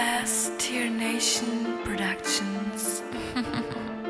as Tier Nation Productions.